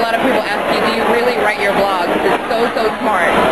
a lot of people ask you, do you really write your blogs? It's so, so smart.